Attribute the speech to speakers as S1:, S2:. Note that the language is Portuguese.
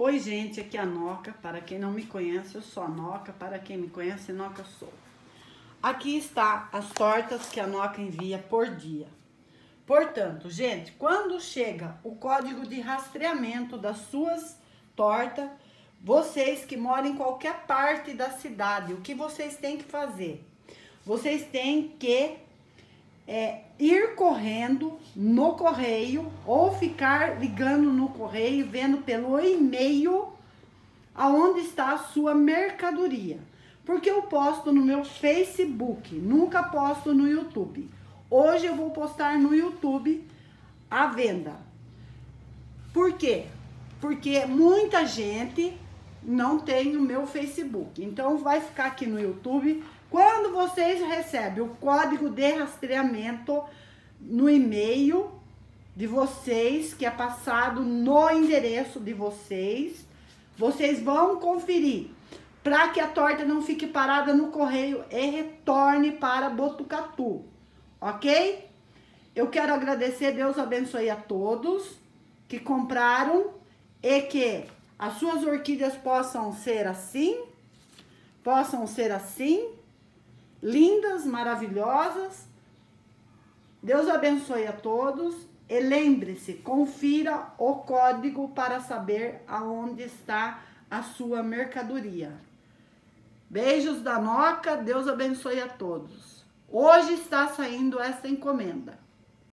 S1: Oi, gente, aqui é a Noca. Para quem não me conhece, eu sou a Noca. Para quem me conhece, Noca sou. Aqui está as tortas que a Noca envia por dia. Portanto, gente, quando chega o código de rastreamento das suas tortas, vocês que moram em qualquer parte da cidade, o que vocês têm que fazer? Vocês têm que é, ir correndo no correio ou ficar ligando no correio, vendo pelo e-mail aonde está a sua mercadoria. Porque eu posto no meu Facebook, nunca posto no YouTube. Hoje eu vou postar no YouTube a venda. Por quê? Porque muita gente não tem o meu Facebook. Então vai ficar aqui no YouTube quando vocês recebem o código de rastreamento no e-mail de vocês, que é passado no endereço de vocês, vocês vão conferir para que a torta não fique parada no correio e retorne para Botucatu, ok? Eu quero agradecer, Deus abençoe a todos que compraram e que as suas orquídeas possam ser assim, possam ser assim, lindas, maravilhosas. Deus abençoe a todos e lembre-se, confira o código para saber aonde está a sua mercadoria. Beijos da Noca, Deus abençoe a todos. Hoje está saindo essa encomenda.